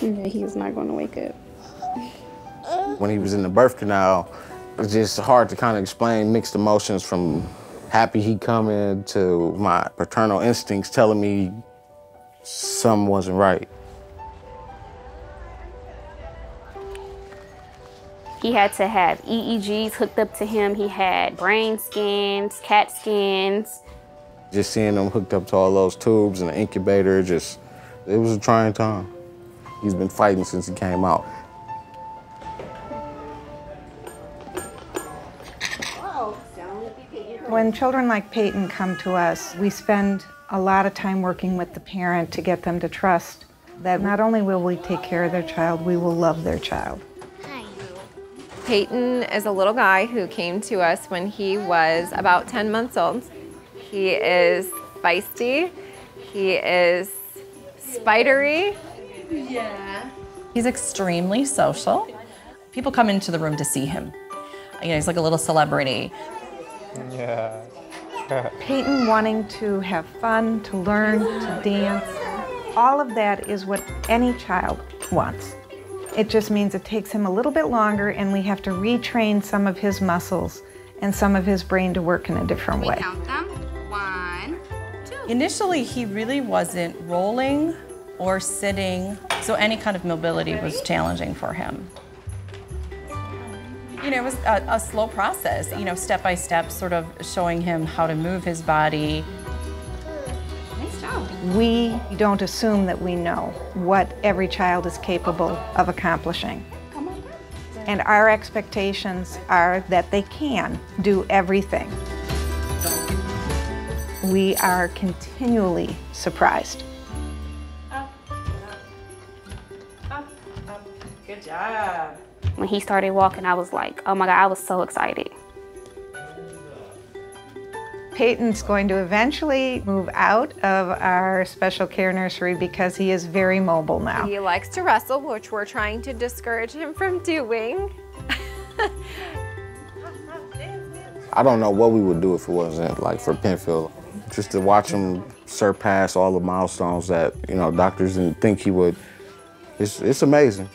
He's not going to wake up. When he was in the birth canal, it's just hard to kind of explain mixed emotions from happy he coming to my paternal instincts telling me something wasn't right. He had to have EEGs hooked up to him. He had brain scans, CAT scans. Just seeing him hooked up to all those tubes and the incubator, just, it was a trying time. He's been fighting since he came out. When children like Peyton come to us, we spend a lot of time working with the parent to get them to trust that not only will we take care of their child, we will love their child. Peyton is a little guy who came to us when he was about 10 months old. He is feisty, he is spidery. Yeah. He's extremely social. People come into the room to see him. You know, he's like a little celebrity. Yeah. Peyton wanting to have fun, to learn, to dance, all of that is what any child wants. It just means it takes him a little bit longer and we have to retrain some of his muscles and some of his brain to work in a different way. Count them. One, two. Initially, he really wasn't rolling or sitting, so any kind of mobility was challenging for him. You know, it was a, a slow process, you know, step by step, sort of showing him how to move his body. Nice job. We don't assume that we know what every child is capable of accomplishing. And our expectations are that they can do everything. We are continually surprised. Good job. When he started walking, I was like, oh my God, I was so excited. Peyton's going to eventually move out of our special care nursery because he is very mobile now. He likes to wrestle, which we're trying to discourage him from doing. I don't know what we would do if it wasn't like for Penfield. Just to watch him surpass all the milestones that, you know, doctors didn't think he would. It's, it's amazing.